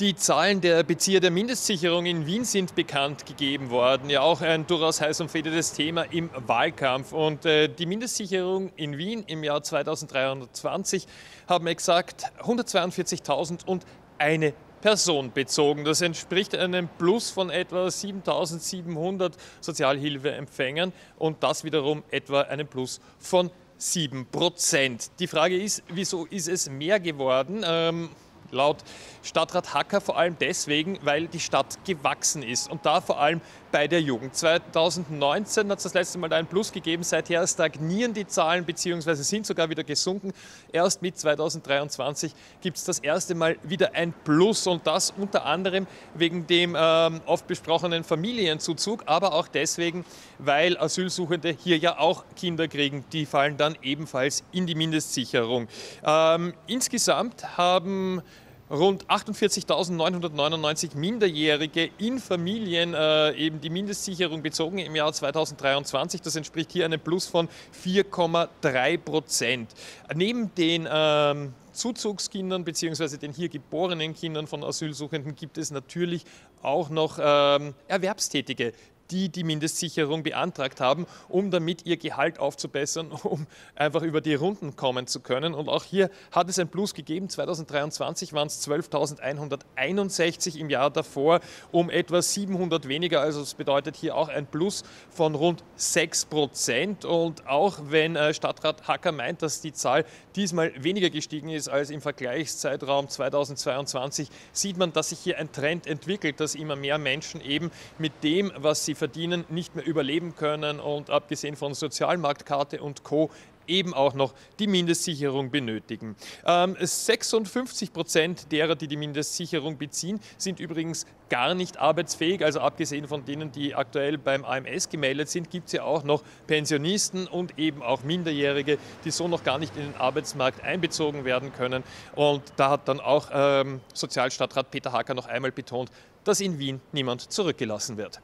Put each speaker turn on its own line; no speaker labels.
Die Zahlen der Bezieher der Mindestsicherung in Wien sind bekannt gegeben worden. Ja, auch ein durchaus heiß umfedertes Thema im Wahlkampf. Und äh, die Mindestsicherung in Wien im Jahr 2023 haben exakt 142.000 und eine Person bezogen. Das entspricht einem Plus von etwa 7.700 Sozialhilfeempfängern und das wiederum etwa einem Plus von 7 Prozent. Die Frage ist, wieso ist es mehr geworden? Ähm, laut Stadtrat Hacker vor allem deswegen, weil die Stadt gewachsen ist und da vor allem bei der Jugend. 2019 hat es das letzte Mal einen Plus gegeben, seither stagnieren die Zahlen bzw. sind sogar wieder gesunken. Erst mit 2023 gibt es das erste Mal wieder ein Plus und das unter anderem wegen dem ähm, oft besprochenen Familienzuzug, aber auch deswegen, weil Asylsuchende hier ja auch Kinder kriegen. Die fallen dann ebenfalls in die Mindestsicherung. Ähm, insgesamt haben rund 48.999 Minderjährige in Familien äh, eben die Mindestsicherung bezogen im Jahr 2023. Das entspricht hier einem Plus von 4,3 Prozent. Neben den ähm, Zuzugskindern bzw. den hier geborenen Kindern von Asylsuchenden gibt es natürlich auch noch ähm, Erwerbstätige, die die Mindestsicherung beantragt haben, um damit ihr Gehalt aufzubessern, um einfach über die Runden kommen zu können. Und auch hier hat es ein Plus gegeben. 2023 waren es 12.161 im Jahr davor, um etwa 700 weniger. Also das bedeutet hier auch ein Plus von rund 6 Prozent. Und auch wenn äh, Stadtrat Hacker meint, dass die Zahl diesmal weniger gestiegen ist als im Vergleichszeitraum 2022, sieht man, dass sich hier ein Trend entwickelt, dass immer mehr Menschen eben mit dem, was sie verdienen, nicht mehr überleben können und abgesehen von Sozialmarktkarte und Co eben auch noch die Mindestsicherung benötigen. 56 ähm, Prozent derer, die die Mindestsicherung beziehen, sind übrigens gar nicht arbeitsfähig. Also abgesehen von denen, die aktuell beim AMS gemeldet sind, gibt es ja auch noch Pensionisten und eben auch Minderjährige, die so noch gar nicht in den Arbeitsmarkt einbezogen werden können. Und da hat dann auch ähm, Sozialstadtrat Peter Hacker noch einmal betont, dass in Wien niemand zurückgelassen wird.